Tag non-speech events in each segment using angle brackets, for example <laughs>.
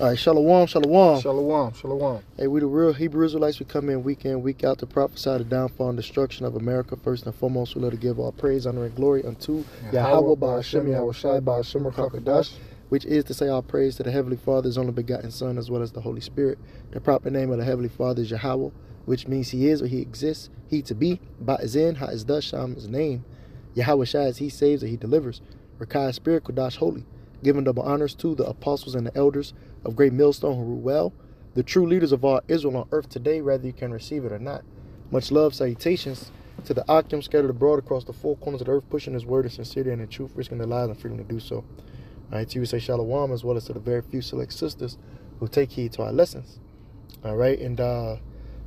All right, shalom, shalom. Shalom, shalom. Hey, we the real Hebrew Israelites. We come in week in, week out to prophesy the downfall and destruction of America. First and foremost, we let to give all praise, honor, and glory unto Yahweh Ba'ashem, Yahweh Shai Ba'ashem Rakakadash, which is to say our praise to the Heavenly Father, His only begotten Son, as well as the Holy Spirit. The proper name of the Heavenly Father is Yahweh, which means He is or He exists, He to be. Ba'izin, Ha is the Sham, His name. Yahweh Shai is He saves or He delivers. Rakai Spirit, Kodash, Holy. Giving double honors to the apostles and the elders of Great Millstone who rule well, the true leaders of all Israel on earth today, whether you can receive it or not. Much love, salutations to the Akim scattered abroad across the four corners of the earth, pushing his word in sincerity and in truth, risking their lives and freedom to do so. All right, to you say shalom, as well as to the very few select sisters who take heed to our lessons. All right, and uh,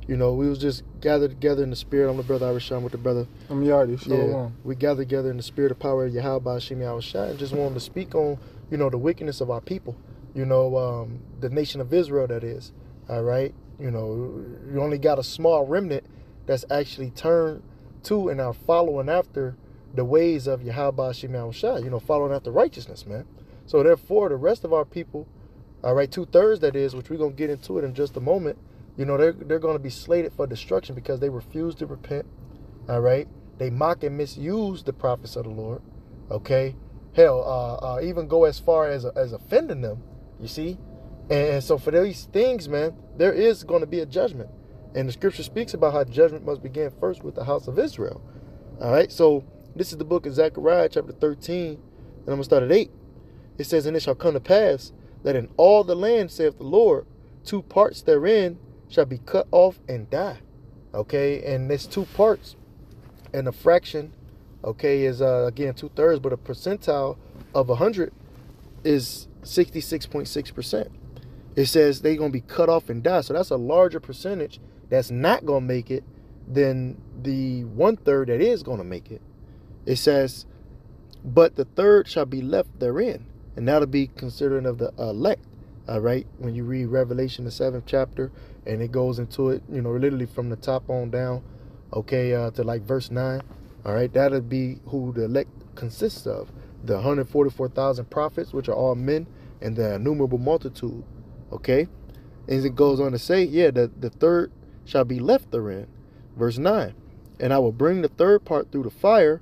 you know, we was just gathered together in the spirit. I'm the brother Arisham with the brother. I'm Yardi, Yeah, we gathered together in the spirit of power of Yahweh Hashem Yahushua and just wanted to speak on, you know, the wickedness of our people. You know, um, the nation of Israel, that is. All right. You know, you only got a small remnant that's actually turned to and are following after the ways of Yahweh Yahushua, you know, following after righteousness, man. So therefore, the rest of our people, all right, two thirds that is, which we're gonna get into it in just a moment. You know, they're they're gonna be slated for destruction because they refuse to repent. All right, they mock and misuse the prophets of the Lord. Okay, hell, uh, uh, even go as far as as offending them. You see, and so for these things, man, there is going to be a judgment, and the Scripture speaks about how judgment must begin first with the house of Israel. All right, so this is the book of Zechariah, chapter thirteen, and I'm gonna start at eight. It says, "And it shall come to pass that in all the land, saith the Lord, two parts therein shall be cut off and die." Okay, and there's two parts, and a fraction, okay, is uh, again two thirds, but a percentile of a hundred is sixty six point six percent. It says they're gonna be cut off and die, so that's a larger percentage that's not gonna make it than the one third that is gonna make it. It says, but the third shall be left therein, and that'll be considering of the elect. All right, when you read Revelation the seventh chapter, and it goes into it, you know, literally from the top on down, okay, uh, to like verse nine. All right, that'll be who the elect consists of: the 144,000 prophets, which are all men, and the innumerable multitude. Okay, and it goes on to say, yeah, that the third shall be left therein. Verse nine, and I will bring the third part through the fire,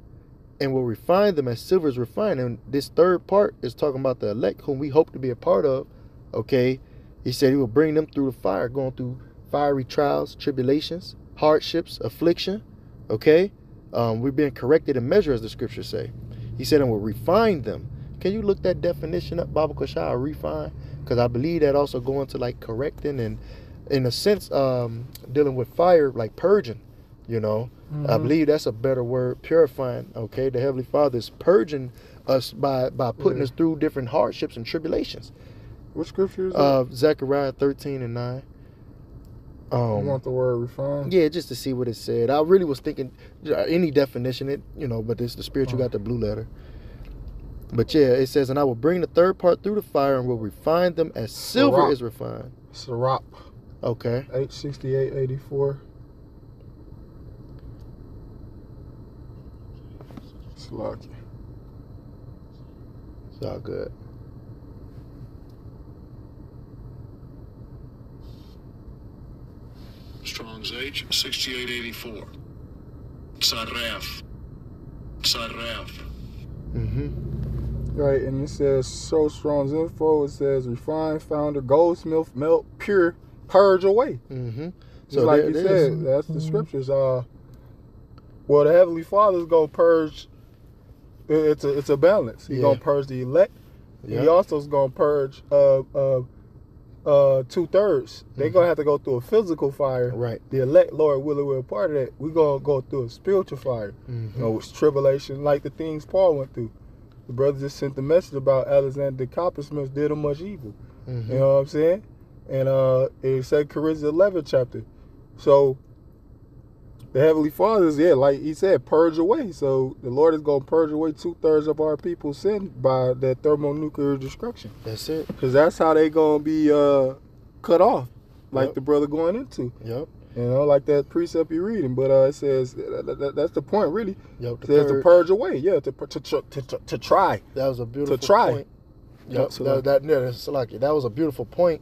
and will refine them as silver is refined. And this third part is talking about the elect, whom we hope to be a part of. Okay, he said he will bring them through the fire, going through fiery trials, tribulations, hardships, affliction. Okay, um, we're being corrected in measure, as the scriptures say. He said, and will refine them. Can you look that definition up, Baba Kashah, refine? Because I believe that also going to like correcting and, in a sense, um, dealing with fire, like purging. You know, I Mhm. believe that's a better word, purifying. Okay, the Heavenly Father is purging us by by putting Yeah. us through different hardships and tribulations. What scripture is that? Uh, Zechariah thirteen and nine. you Um, want the word refined? yeah, just to see what it said. I really was thinking uh, any definition, it you know, but it's the spiritual got the blue letter. But yeah, it says, and I will bring the third part through the fire and will refine them as silver Sirach. is refined. Sirach, Okay. H6884. Slocky. It's all good. Strong's H, 6884. Saraf. Saraf. Mm-hmm. Right, and it says so Strong's info. It says refined, founder, goldsmith, melt, pure, purge away. Mm-hmm. Just like there you said, is. that's the Mhm. scriptures. Uh, well, the heavenly Father's gonna purge. It's a it's a balance. He's Yeah. gonna purge the elect. and He Yeah. also is gonna purge uh uh uh two thirds. They're Mhm. gonna have to go through a physical fire. Right. The elect, Lord willing, we're a part of that. We're gonna go through a spiritual fire. Mm-hmm. You know, it's tribulation, like the things Paul went through. The brother just sent the message about Alexander the coppersmith did him much evil. Mm-hmm. You know what I'm saying? And uh it said Corinthians 11 chapter. So the heavenly fathers, yeah, like he said, purge away. So the Lord is gonna purge away two thirds of our people's sin by that thermonuclear destruction, That's it. because that's how they gonna be uh cut off, like Yep. the brother going into. Yep. You know, like that precept you're reading. But uh, it says that, that- that's the point, really. Yep. It The says to purge. purge away, yeah, to to to, to, to try. That was a beautiful try. point. Yep, so that, that, yeah, that's like that was a beautiful point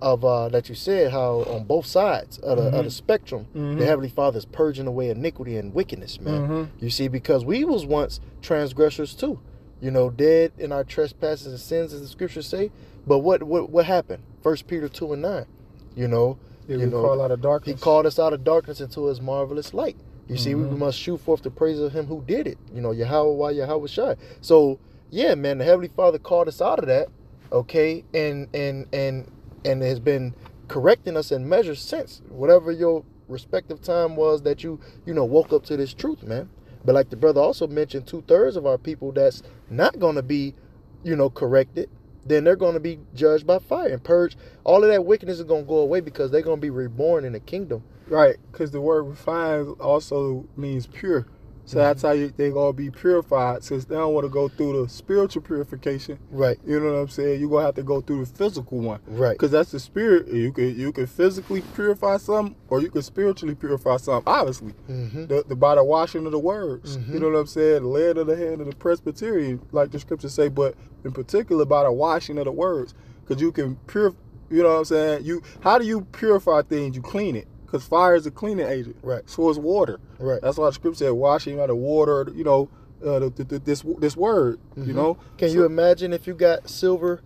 of uh, that you said how on both sides of the, of the spectrum, Mhm. the Heavenly Father is purging away iniquity and wickedness, man. Mhm. You see, because we was once transgressors too, you know, dead in our trespasses and sins, as the scriptures say. But what what what happened? First Peter two and nine, you know, Yeah, you know, call out of darkness. he called us out of darkness into his marvelous light. You see, we Mhm. must shoot forth the praise of him who did it. You know, Yahweh while Yahweh shine. So yeah, man, the Heavenly Father called us out of that, okay, and and and and has been correcting us in measure since. Whatever your respective time was that you, you know, woke up to this truth, man. But like the brother also mentioned, two thirds of our people that's not gonna be, you know, corrected, then they're gonna be judged by fire and purged. All of that wickedness is gonna go away because they're gonna be reborn in the kingdom. Right, because the word refined also means pure. So that's Mm-hmm. how you, they gonna be purified. Since they don't want to go through the spiritual purification, Right. you know what I'm saying? You're gonna have to go through the physical one. Right. Because that's the spirit. You can you could physically purify something, or you can spiritually purify something. Obviously, Mm-hmm. the, the by the washing of the words. Mhm. You know what I'm saying? The laying of the hand of the Presbyterian, like the scriptures say, but in particular by the washing of the words, because you can pure. You know what I'm saying? You how do you purify things? You clean it, because fire is a cleaning agent. Right. So is water. Right. That's why the scripture said washing out of water. You know, uh, the, the, this this word. You Mhm. know. Can So- you imagine if you got silver?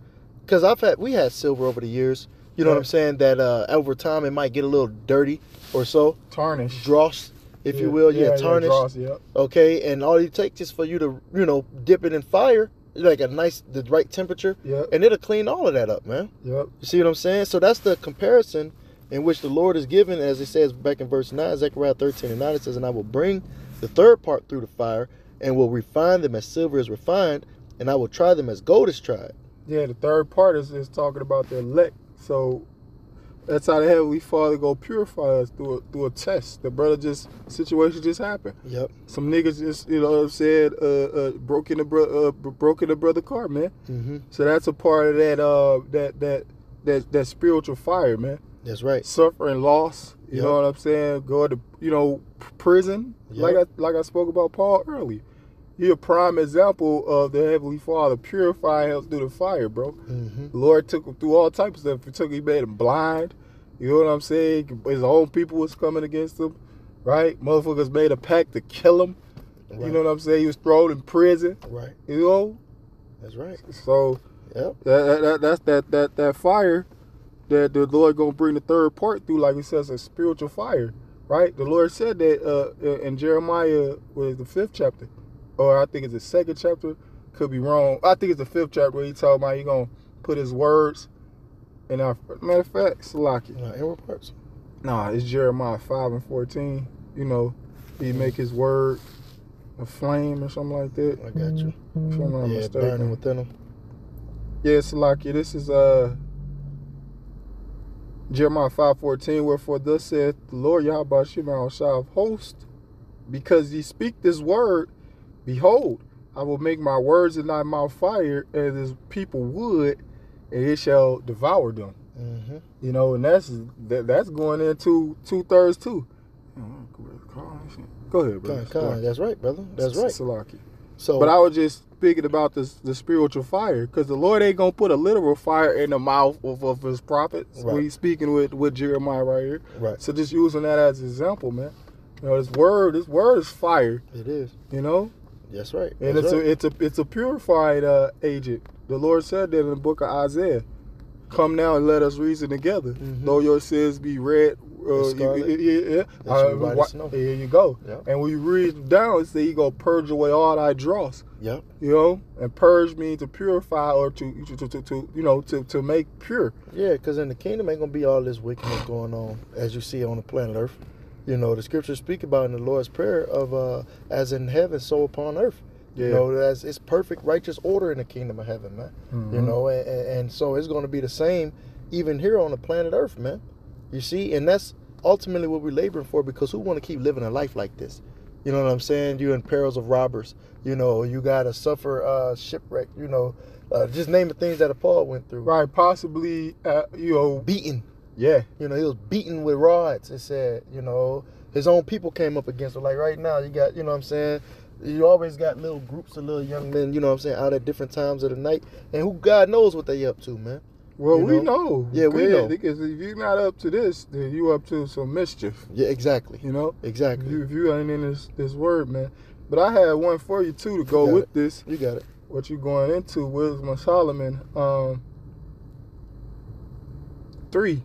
Because I've had we had silver over the years. You know what I'm saying? That uh, over time it might get a little dirty or so, tarnish? dross, if you will, yeah, tarnish. dross, yeah. Okay, and all it takes is for you to you know dip it in fire, like a nice the right temperature, Yep. and it'll clean all of that up, man. Yep. You see what I'm saying? So that's the comparison in which the Lord is given, as it says back in verse 9, Zechariah 13 and 9, it says, And I will bring the third part through the fire, and will refine them as silver is refined, and I will try them as gold is tried. Yeah, the third part is, is talking about the elect. So that's how the Heavenly Father go purify us through a, through a test. The brother just situation just happened. Yep. Some niggas just you know what I'm saying uh, uh broke in the bro- uh, broke in the brother car, man. Mm-hmm. So that's a part of that uh that that that that spiritual fire, man. That's right. Suffering loss. You Yep. know what I'm saying? Go to you know prison. Like I like I spoke about Paul earlier. He a prime example of the Heavenly Father purifying us through the fire, bro. Mm-hmm. The Lord took him through all types of stuff. He took, he made him blind. You know what I'm saying? His own people was coming against him, right? Motherfuckers made a pact to kill him. Right. You know what I'm saying? He was thrown in prison. Right. You know, That's right. so Yep. that, that, that that's that that that fire that the Lord gonna bring the third part through, like it says, a spiritual fire, right? The Lord said that uh, in Jeremiah was the fifth chapter, or I think it's the second chapter. Could be wrong. I think it's the fifth chapter where he told about he gonna put his words in our matter of fact, Salaki. Uh, inward parts. Nah, it's Jeremiah five and fourteen. You know, he make his word a flame or something like that. I got you. If I'm not yeah, mistaken. burning within them. Yeah, Salaki, this is uh Jeremiah five fourteen, wherefore thus saith the Lord Yahweh Shema Shah of hosts, because ye speak this word, behold, I will make my words in thy mouth fire, and this people wood, and it shall devour them. Mm-hmm. You know, and that's that, that's going into two thirds too. Go ahead, bro. Con, con. That's right, brother. That's right. Salaki. So, But I was just speaking about this the spiritual fire, because the Lord ain't gonna put a literal fire in the mouth of, of his prophets. Right. When he's speaking with, with Jeremiah right here. right. So just using that as an example, man. You know, this word, this word is fire, It is. you know? That's right. And That's it's right. a it's a it's a purified uh, agent. The Lord said that in the book of Isaiah. Come now and let us reason together. Mhm. Though your sins be red, uh, you- yeah, yeah, uh, white as whi- snow. Here you go. Yep. And when you read down, it say you gonna purge away all thy dross. Yep. You know, and purge means to purify or to to, to, to you know to, to make pure. Yeah, because in the kingdom ain't gonna be all this wickedness going on as you see on the planet Earth. You know, the scriptures speak about in the Lord's prayer of uh, as in heaven, so upon earth. You Yeah. know, as it's perfect righteous order in the kingdom of heaven, man. You Mhm. know, and, and, and so it's gonna be the same even here on the planet Earth, man. You see, and that's ultimately what we're laboring for because who want to keep living a life like this? You know what I'm saying? You're in perils of robbers. You know, you gotta suffer uh, shipwreck. You know, uh, just name the things that a Paul went through. Right, possibly, uh, you know, Beaten. yeah, You know, he was beaten with rods. It said, you know, his own people came up against him. Like right now, you got, you know what I'm saying? You always got little groups of little young men, you know what I'm saying, out at different times of the night, and who God knows what they up to, man. Well, You we know? Yeah, we know. Because if you're not up to this, then you up to some mischief. Yeah, exactly, You know, exactly. you, if you ain't in this this word, man. But I had one for you too to go with it. this. You got it. What you going into? Wisdom Solomon, um, three,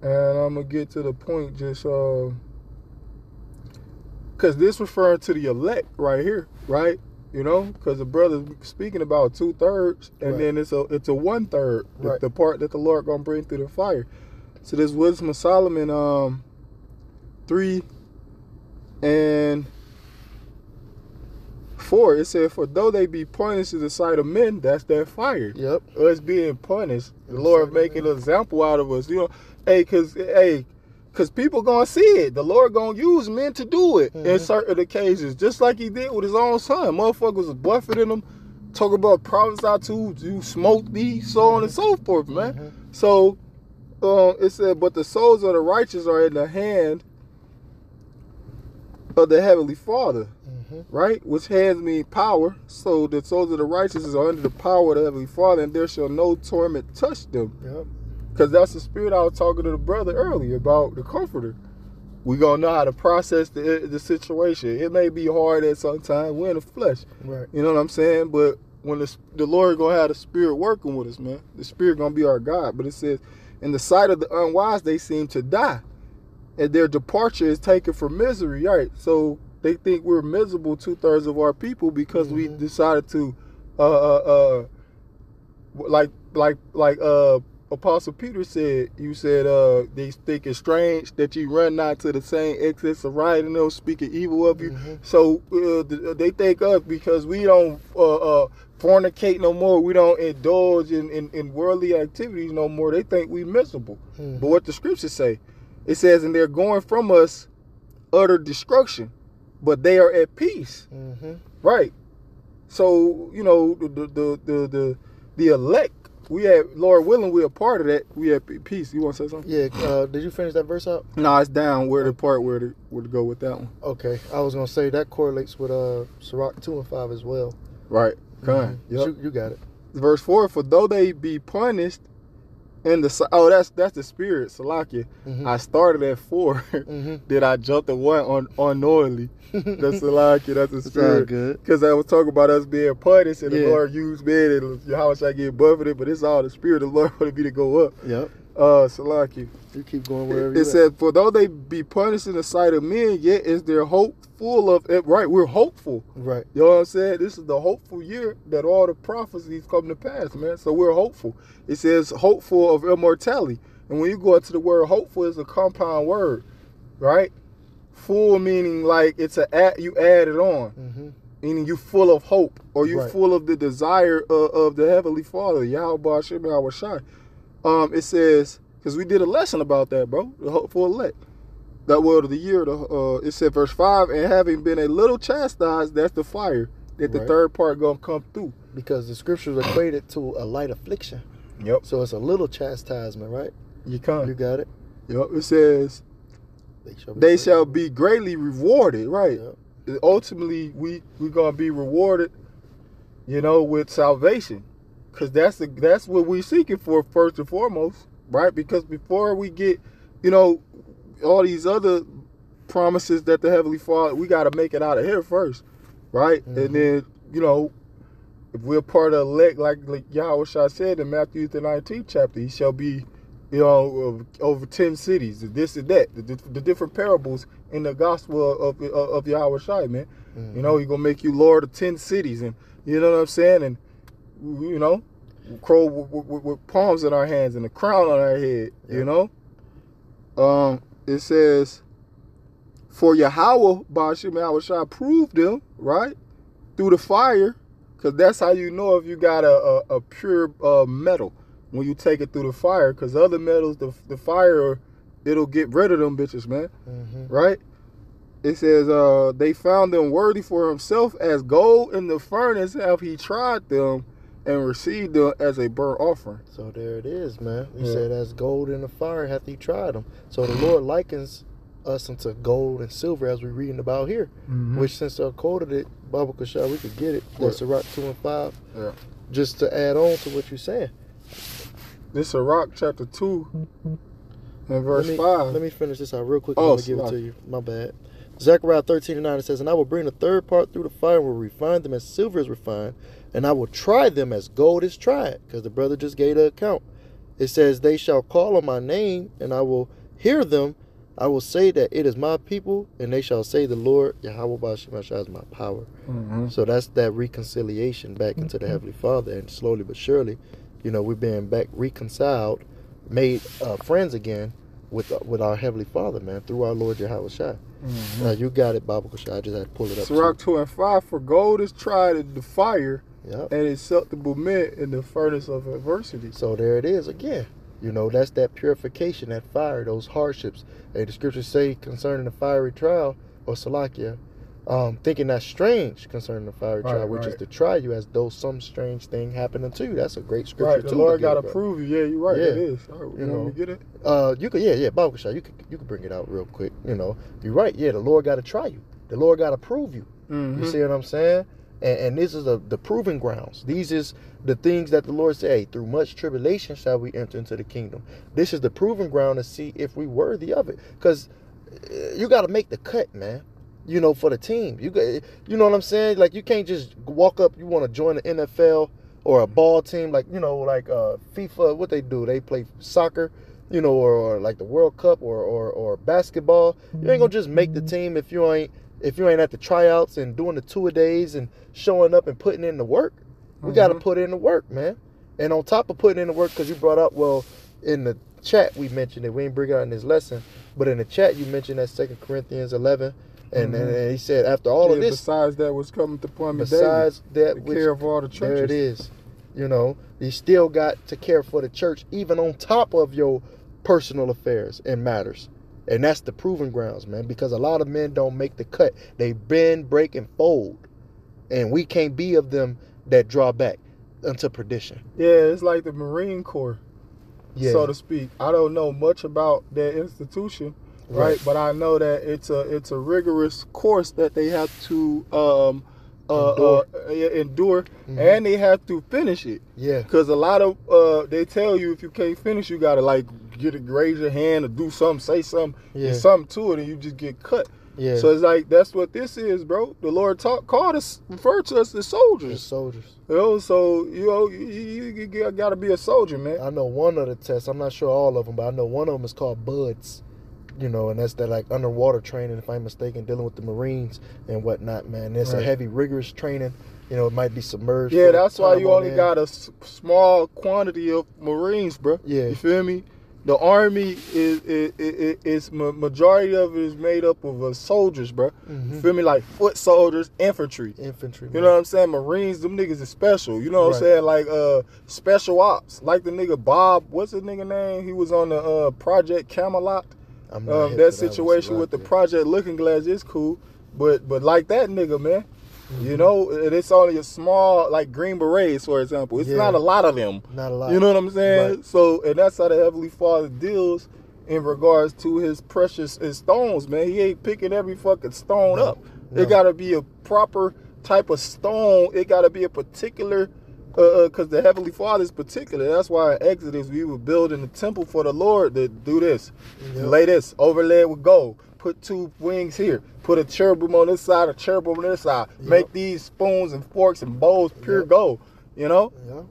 and I'm gonna get to the point just uh, cause this referring to the elect right here, right? You know, because the brother's speaking about two thirds, and Right. then it's a it's a one third, the, Right. the part that the Lord gonna bring through the fire. So this Wisdom of Solomon, um, three and four. It said, "For though they be punished in the sight of men, that's their fire." Yep. Us being punished, the Lord making an example out of us. You know, hey, cause hey, cause people gonna see it. The Lord gonna use men to do it in Mhm. certain occasions, just like He did with His own Son. Motherfuckers was buffeting him, talk about prophets out to you smoke thee, so on and so forth, man. Mhm. So um, it said, but the souls of the righteous are in the hand of the heavenly Father, Mhm. right? Which hands me power. So the souls of the righteous are under the power of the heavenly Father, and there shall no torment touch them. Yep. Because that's the spirit I was talking to the brother earlier about the comforter. We gonna know how to process the the situation. It may be hard at some time. We're in the flesh. Right. You know what I'm saying? But when the the Lord gonna have the Spirit working with us, man, the Spirit gonna be our God. But it says, in the sight of the unwise, they seem to die, and their departure is taken for misery. Right? So they think we're miserable, two thirds of our people, because we Mhm. decided to, uh, uh, uh, like, like, like, uh. Apostle Peter said, "You said uh, they think it's strange that you run not to the same excess of right and those speaking evil of you." Mhm. So uh, they think us because we don't uh, uh, fornicate no more. We don't indulge in, in, in worldly activities no more. They think we miserable. Mhm. But what the scriptures say, it says, and they're going from us utter destruction, but they are at peace. Mhm. Right. So you know the the the the, the elect. We have Lord willing, we're a part of that. We have peace. You want to say something? Yeah. Uh, did you finish that verse out? No, it's down where the part where to where to go with that one. Okay. I was gonna say that correlates with uh Sirach two and five as well. Right. Come. Mhm. Yep. You, you got it. verse four, for though they be punished in the oh that's that's the spirit, Salakia. Mhm. I started at 4 Mhm. <laughs> Did I jump to one on unknowingly? That's <laughs> Salakia, that's the spirit. Because I was talking about us being punished and the Lord used men and how much I get buffeted, but it's all the spirit of the Lord wanted me to go up. Yep. Uh Salakia. You keep going wherever It, it said, For though they be punished in the sight of men, yet is their hope full of it. Right, we're hopeful. Right. You know what I'm saying? This is the hopeful year that all the prophecies come to pass, man. So we're hopeful. It says hopeful of immortality. And when you go into the word hopeful, it's a compound word, right? Full meaning like it's a add, you add it on, Mm-hmm. meaning you full of hope or you Right. full of the desire of, of the heavenly Father, Yahweh Yahweh Shai. Um, it says because we did a lesson about that, bro. The hopeful elect. That word of the year. The uh, it said verse five, and having been a little chastised, that's the fire that the Right. third part gonna come through. Because the scriptures equate it to a light affliction. Yep. So it's a little chastisement, right? You can. You got it. Yep. It says They shall be. they shall be greatly rewarded. Right. Yep. Ultimately, we we gonna be rewarded. You know, with salvation, because that's the that's what we're seeking for first and foremost, right? Because before we get, you know, all these other promises that the heavenly Father, we got to make it out of here first, right? Mhm. And then you know, if we're part of elect, like like Yahweh said in Matthew the 19th chapter, he shall be, you know, over ten cities, this and that, the, the different parables in the gospel of of, of Yahweh Shai, man. Mhm. You know, he gonna make you lord of ten cities, and you know what I'm saying, and you know, crow with, with, with palms in our hands and a crown on our head. Yeah. You know, um, it says, "For Yahweh, Bashim Yahweh Shai proved them right through the fire, because that's how you know if you got a a, a pure uh, metal when you take it through the fire. Because other metals, the the fire, it'll get rid of them bitches, man." Mhm. right? It says, uh, they found them worthy for himself as gold in the furnace have he tried them and received them as a burnt offering. So there it is, man. He Yeah. said, "As gold in the fire hath he tried them." So the Lord likens us into gold and silver as we're reading about here. Mhm. Which since I quoted it, Bible Kashah, we could get it. That's rock 2 and 5. Yeah. Just to add on to what you're saying. This is Rock chapter two and verse let me, five. Let me finish this out real quick. Oh, I'm to give it to you. My bad. Zechariah 13 and 9 it says, And I will bring the third part through the fire and will refine them as silver is refined, and I will try them as gold is tried. Because the brother just gave the account. It says, They shall call on my name, and I will hear them. I will say that it is my people, and they shall say, The Lord Yahweh Bashimashah is my power. Mhm. So that's that reconciliation back into the Heavenly Father, and slowly but surely, you know, we're being back reconciled, made uh, friends again with uh, with our Heavenly Father, man, through our Lord Yahweh Shai. Mhm. Now you got it, Bible Shai. I just had to pull it up. Sirach two and five. For gold is tried in the fire, Yep. and acceptable mint in the furnace of adversity. So there it is again. You know, that's that purification, that fire, those hardships. Hey, the scriptures say concerning the fiery trial, or Salakia, um, thinking that's strange concerning the fiery Right, trial, which is to try you as though some strange thing happened unto you. That's a great scripture Right, the Lord got to prove you. Yeah, you're right. Yeah. It is. Right, You you want know. you get it? Uh, you could, yeah, yeah, Bible. You could, you could bring it out real quick. You know, you're right. Yeah, the Lord got to try you. The Lord got to prove you. Mhm. You see what I'm saying? And, and this is the the proving grounds. These is the things that the Lord said. Hey, through much tribulation shall we enter into the kingdom. This is the proving ground to see if we worthy of it. Because eh, you got to make the cut, man. You know, for the team. You got, eh, you know what I'm saying? Like you can't just walk up. You want to join the NFL or a ball team, like you know, like uh, FIFA. What they do? They play soccer. You know, or, or like the World Cup or, or or basketball. You ain't gonna mm-hmm. just make the team if you ain't if you ain't at the tryouts and doing the two a days and showing up and putting in the work. We got to put in the work, man. And on top of putting in the work, because you brought up, well, in the chat we mentioned it. We didn't bring it out in this lesson, but in the chat you mentioned that Second Corinthians eleven, and, Mhm. and he said after all of Yeah, this, Besides that, was coming to Plum besides that, the which care of all the churches. there it is. You know, you still got to care for the church, even on top of your personal affairs and matters. And that's the proving grounds, man, because a lot of men don't make the cut. They bend, break, and fold. And we can't be of them that draw back unto perdition. Yeah, it's like the Marine Corps, Yeah. so to speak. I don't know much about that institution, right? Right. But I know that it's a it's a rigorous course that they have to um, uh, Endure. uh, yeah, endure, Mhm. and they have to finish it. yeah. Cause a lot of uh, they tell you if you can't finish, you gotta like get it, raise your hand or do something, say something, Yeah. something to it, and you just get cut. Yeah. So it's like that's what this is, bro. The Lord taught, called us, referred to us as the soldiers. soldiers. You know, so you know, you, you, you gotta be a soldier, man. I know one of the tests. I'm not sure all of them, but I know one of them is called BUD/S. You know, and that's that like underwater training, if I'm mistaken, dealing with the Marines and whatnot, man. It's a heavy, rigorous training. You know, it might be submerged. Yeah, that's why you on only end. got a s- small quantity of Marines, bro. Yeah. You feel me? The army is is, is, is majority of it is made up of uh, soldiers, bro. Mhm. Feel me? Like foot soldiers, infantry. infantry. You know what I'm saying? Marines, them niggas is special. You know what I'm saying? Like uh special ops. Like the nigga Bob, what's his nigga name? He was on the uh Project Camelot. Um, that situation so with the Project Looking Glass is cool. But but like that nigga, man. Mm-hmm. You know, and it's only a small like Green Berets, for example. It's Yeah. not a lot of them. Not a lot. You know what I'm saying? Right. So, and that's how the Heavenly Father deals in regards to his precious his stones, man. He ain't picking every fucking stone No, up. no. It gotta be a proper type of stone. It gotta be a particular, uh, because the Heavenly Father is particular. That's why in Exodus we were building a temple for the Lord to do this, Yep. lay this, overlay it with gold. Put two wings here. Put a cherubim on this side, a cherubim on this side. Yep. Make these spoons and forks and bowls pure Yep. gold. You know. Yeah.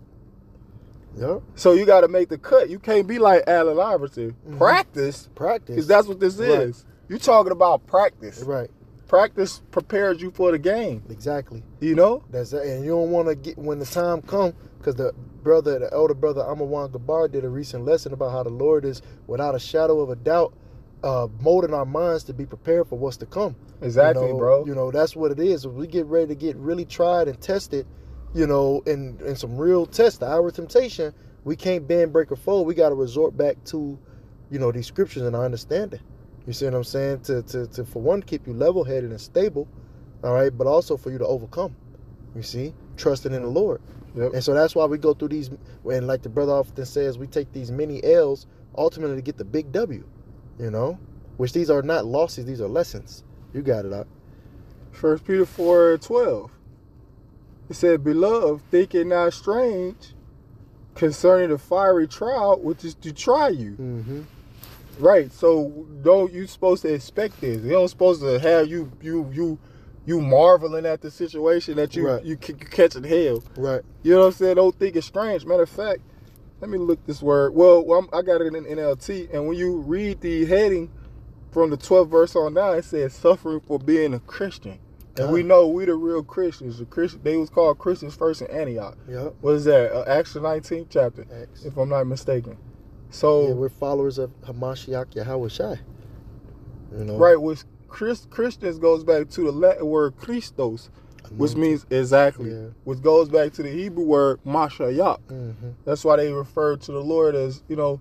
Yeah. So you got to make the cut. You can't be like Allen Iverson. Mhm. Practice, Practice. because that's what this Right. is. You talking about practice. right. Practice prepares you for the game. Exactly. You know. That's it. And you don't want to get when the time come, because the brother, the elder brother Amawan Gabar did a recent lesson about how the Lord is, without a shadow of a doubt, uh, molding our minds to be prepared for what's to come. Exactly, you know, bro. You know, that's what it is. If we get ready to get really tried and tested, you know, in, in some real tests, the hour of temptation, we can't bend, break, or fold. We got to resort back to, you know, these scriptures and our understanding. You see what I'm saying? To, to, to for one, keep you level headed and stable, all right, but also for you to overcome. You see, trusting in the Lord. Yep. And so that's why we go through these, and like the brother often says, we take these many L's ultimately to get the big W, you know? Which these are not losses, these are lessons. You got it out. First Peter 4 12. It said, Beloved, think it not strange concerning the fiery trial which is to try you. Mm-hmm. Right. So don't you supposed to expect this. You don't supposed to have you you you you marveling at the situation that you Right. you, you catching hell. Right. You know what I'm saying? Don't think it's strange. Matter of fact, let me look this word. Well, I'm, I got it in NLT, and when you read the heading from the 12th verse on down, it says suffering for being a Christian. And we Ah. know we the real Christians. The Christian, they was called Christians first in Antioch. Yep. What is that? Uh, Acts the 19th chapter, Acts. if I'm not mistaken. So Yeah, we're followers of Hamashiach Yahweh Shai. You know, right, which Chris, Christians goes back to the Latin word Christos, which means exactly, Yeah. which goes back to the Hebrew word Mashayak. Mhm. That's why they refer to the Lord as you know,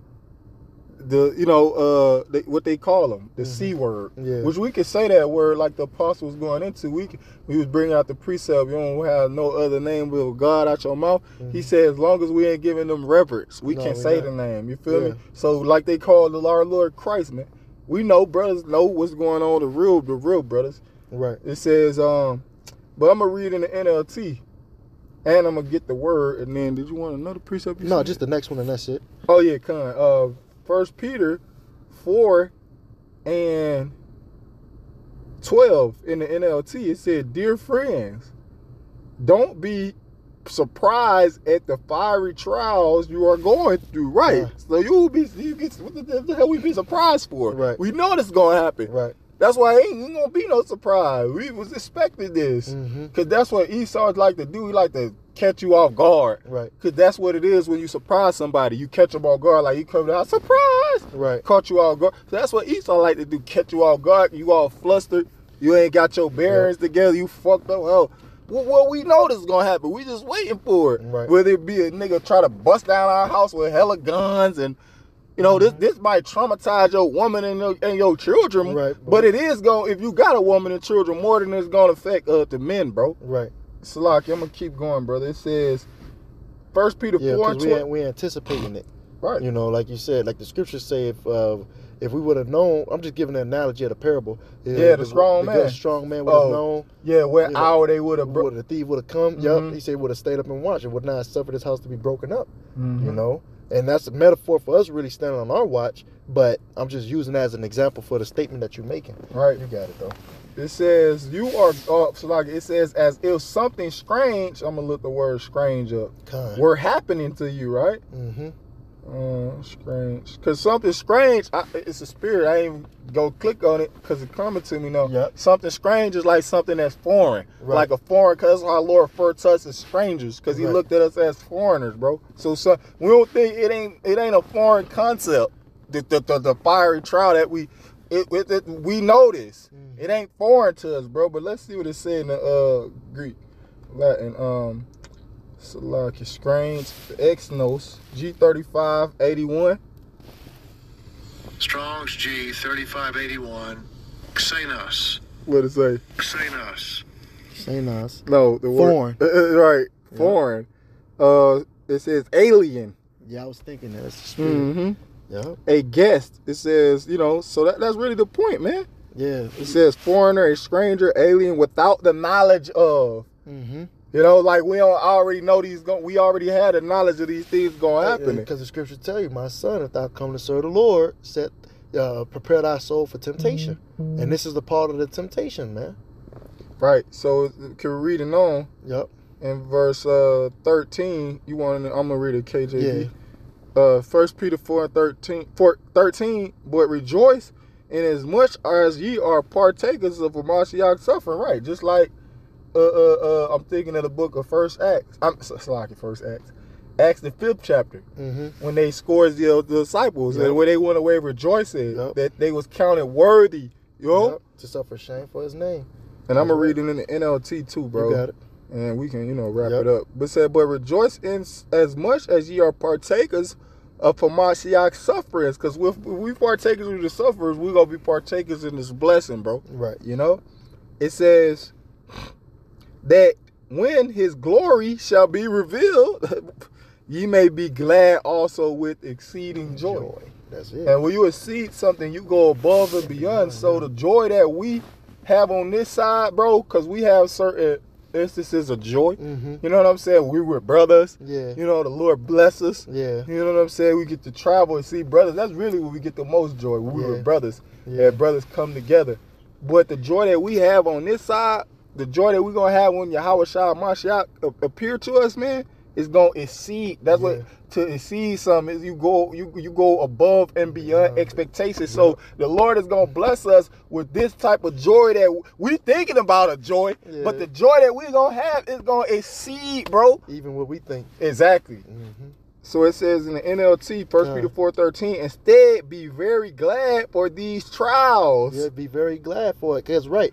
the you know uh they, what they call him the c word. Mm-hmm. Yeah. Which we could say that word like the apostle was going into. We we was bringing out the precept. You don't have no other name but God out your mouth. He said as long as we ain't giving them reverence, we Mm-hmm. No, can we say not. the name. You feel Yeah. me? So like they call the our Lord Christ, man. We know brothers know what's going on. The real the real brothers. Right. It says, um, but I'm gonna read in the NLT, and I'm gonna get the word. And then, did you want another precept? you No, said? just the next one and that's it. Oh yeah, con. Uh, First Peter four and twelve in the NLT. It said, "Dear friends, don't be surprised at the fiery trials you are going through." Right. Yeah. So you will be. You get what the, the hell we be surprised for? Right. We know this is gonna happen. Right. That's why it ain't gonna be no surprise. We was expecting this. Mm-hmm. Cause that's what Esau like to do. He like to catch you off guard. Right. Cause that's what it is when you surprise somebody. You catch them off guard. Like you come out surprise. Right. Caught you off guard. So that's what Esau like to do. Catch you off guard. You all flustered. You ain't got your bearings together. You fucked up. Oh, well, well, we know this is gonna happen. We just waiting for it. Right. Whether it be a nigga try to bust down our house with hella guns and. You know, this this might traumatize your woman and your, and your children, Right. but it is going if you got a woman and children more than it's gonna affect uh, the men, bro. Right. Salaki, I'm gonna keep going, brother. It says, First Peter Yeah, four we we anticipating it. Right. You know, like you said, like the scriptures say, if uh, if we would have known, I'm just giving an analogy of the parable. If Yeah, the strong good man. strong man would have Oh, known. Yeah, what You know, hour they would have bro- the thief would have come? Mhm. Yep. He said would have stayed up and watched and would not have suffered his house to be broken up. Mhm. You know, and that's a metaphor for us really standing on our watch. But I'm just using that as an example for the statement that you're making. Right. You got it though. It says you are uh, Salaki, it says as if something strange, I'm gonna look the word strange up. Kind. Were happening to you, right? Mm-hmm. Uh, strange. Cause something strange, I, it's a spirit. I ain't even go click on it because it's coming to me now. Yep. Something strange is like something that's foreign, Right. like a foreign. Cause our Lord referred to us as strangers, cause He Right. looked at us as foreigners, bro. So, so we don't think it ain't it ain't a foreign concept. The the, the, the fiery trial that we it, it, it- we know this. Mhm. It ain't foreign to us, bro. But let's see what it said in the uh Greek, Latin. Um, Salaki strange xenos G thirty five eighty one. Strong's G 3581. Xenos. What it say? Xenos. Say nice. No, the Foreign. word. <laughs> Right, Yeah. foreign. Uh, it says alien. Yeah, I was thinking that. It's the spirit. Mm-hmm. Yeah. A guest. It says, you know, so that, that's really the point, man. Yeah. It says foreigner, a stranger, alien, without the knowledge of. Mm-hmm. You know, like we don't already know these. Go- we already had the knowledge of these things going to happen. Because the scripture tell you, my son, if thou come to serve the Lord, set, uh, prepare thy soul for temptation. And this is the part of the temptation, man. Right. So can we read it on Yep. in verse uh, thirteen? You want? I'm gonna read it, KJV. uh first peter 4 and 13 4, 13 but rejoice in as much as ye are partakers of a suffering right just like uh uh uh i'm thinking of the book of first acts i'm it's first acts acts the fifth chapter Mm-hmm. when they scores the, the disciples Yep. and when they went away rejoicing Yep. that they was counted worthy you know To suffer shame for his name. and i'm gonna read it in the nlt too bro You got it. and we can, you know, wrap Yep. it up. But said, but rejoice in as much as ye are partakers of Hamashiach's sufferings, because if we partakers of the sufferers, we gonna be partakers in this blessing, bro. Right. You know, it says that when His glory shall be revealed, <laughs> ye may be glad also with exceeding joy. That's it. And when you exceed something, you go above and beyond. So the joy that we have on this side, bro, because we have certain instances of joy. hmm You know what I'm saying? We were brothers. Yeah. You know, the Lord bless us. Yeah. You know what I'm saying? We get to travel and see brothers. That's really where we get the most joy. We Yeah. were brothers. Yeah. Yeah. brothers come together. But the joy that we have on this side, the joy that we're gonna have when Yahweh Shah Mashiach appear to us, man, is gonna exceed. That's Yeah. what to exceed some is you go you you go above and beyond Yeah. expectations. So the Lord is gonna bless us with this type of joy that we thinking about a joy, Yeah. but the joy that we gonna have is gonna exceed, bro. Even what we think. Exactly. hmm So it says in the NLT, First Yeah. Peter four thirteen. Instead, be very glad for these trials. Yeah, be very glad for it. Cause right,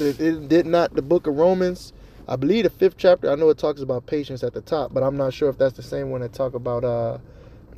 it, it did not the book of Romans. I believe the fifth chapter. I know it talks about patience at the top, but I'm not sure if that's the same one that talk about. uh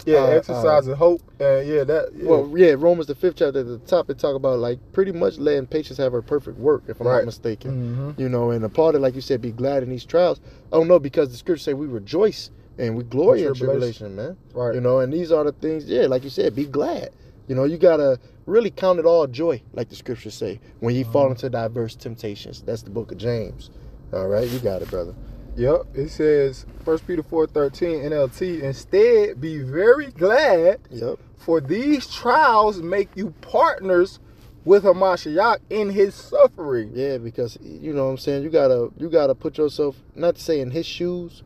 Yeah, Uh, exercise of hope. And yeah, that. Yeah. Well, yeah, Romans the fifth chapter at the top. It talk about like pretty much letting patience have her perfect work, if I'm not Right. mistaken. Mhm. You know, and a part of like you said, be glad in these trials. Oh don't because the scripture say we rejoice and we glory in tribulation, man. right. You know, and these are the things, yeah, like you said, be glad. You know, you gotta really count it all joy, like the scriptures say, when you fall Uh-huh. into diverse temptations. That's the book of James. All right, you got it, brother. Yep. It says First Peter four thirteen NLT. Instead, be very glad, Yep. for these trials make you partners with Hamashiach in his suffering. Yeah, because you know what I'm saying, you gotta you gotta put yourself not to say in his shoes,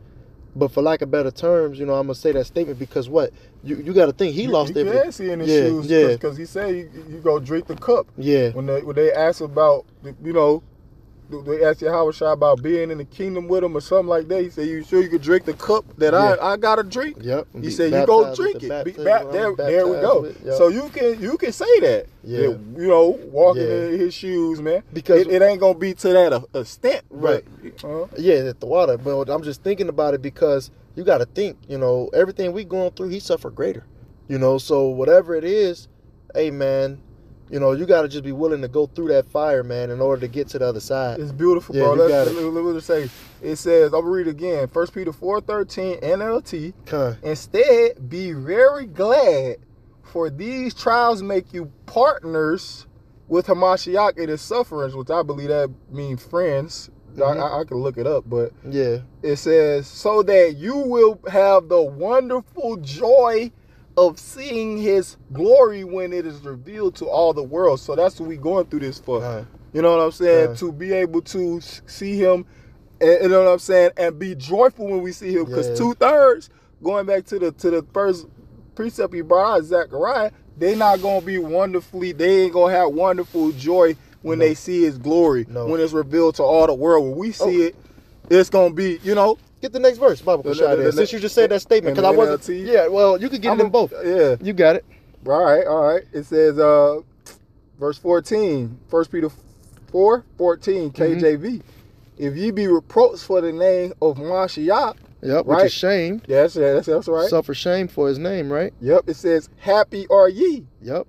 but for lack of better terms, you know, I'm gonna say that statement because what? You you gotta think he You- lost you everything. can see in his Yeah, shoes yeah. because he said you, you go drink the cup. Yeah. when they when they ask about you know they ask Yahweh Shai about being in the kingdom with him or something like that. He said, "You sure you could drink the cup that Yeah. I I gotta drink?" Yep. He said, "You go drink it." Baptism back there, there we go. Yep. So you can you can say that. Yeah. you know, walking Yeah. in his shoes, man. Because- it, it ain't gonna be to that extent, Right. But, uh, Yeah, at the water. But I'm just thinking about it because you got to think, you know, everything we going through, he suffered greater. You know, so whatever it is, hey man, you know, you got to just be willing to go through that fire, man, in order to get to the other side. It's beautiful, Yeah, bro. you got it. let, let me just say, it says, I'm gonna read it again. First Peter four thirteen NLT. Con. Instead, be very glad, for these trials make you partners with Hamashiach in his sufferings, which I believe that means friends. Mhm. I, I, I can look it up, but Yeah. it says, so that you will have the wonderful joy of seeing his glory when it is revealed to all the world. So that's what we going through this for. Con. You know what I'm saying? Yeah. To be able to see him, and, you know what I'm saying, and be joyful when we see him. Because Yeah. two thirds, going back to the to the first precept you brought out, Zechariah, they not gonna be wonderfully. They ain't gonna have wonderful joy when No. they see His glory. No. When it's revealed to all the world. When we see Oh. it, it's gonna be, you know. Get the next verse, Bible The- Kashai the- there. the- Since you just said that statement, because I wasn't. NLT. Yeah, well, you could get I'm it in both. Yeah. You got it. All right, all right. It says, uh, verse 14, 1 Peter 4, 14, Mm-hmm. KJV. If ye be reproached for the name of Mashiach, Yep. Which Right. is shame. that's that's, that's right. Suffer shame for his name, right? yep, it says, Happy are ye, Yep.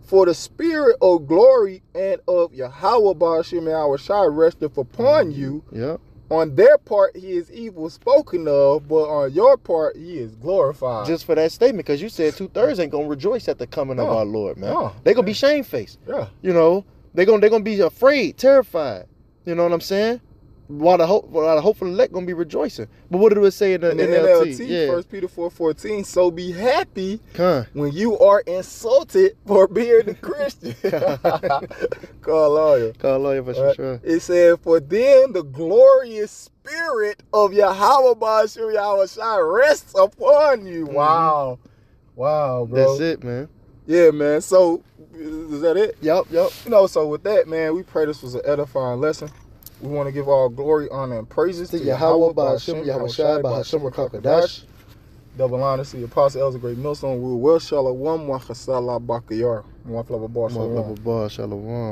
for the spirit of glory and of Yahweh Bashim Shai resteth upon Mm-hmm. you. Yep. On their part he is evil spoken of, but on your part he is glorified. Just for that statement, because you said two thirds ain't gonna rejoice at the coming of our Lord, man. No. They gonna be shamefaced. yeah. You know, they gonna they gonna be afraid, terrified. You know what I'm saying? While the hope, while the hopeful elect gonna be rejoicing. But what did it say in the, In the NLT? NLT, Yeah, 1 Peter four fourteen. so be happy when you are insulted for being a Christian. <laughs> Call lawyer. Call lawyer for Right? sure. It said, For then the glorious spirit of Yahweh Bashir Yahweh Shai rests upon you. Wow. Wow, bro. Mm-hmm. That's it, man. Yeah, man. So, is that it? Yup, yup. You know, so with that, man, we pray this was an edifying lesson. We want to give all glory, honor, and praises To to Yahweh, Ba'ashem, Yahweh Shai, Ba'ashem, Rakakadash. Double honor to the Apostle Elder Great Millstone. We will Shalom, Wachasala Bakayar. Mwafla Babar Shalom. Shalom. Shalom.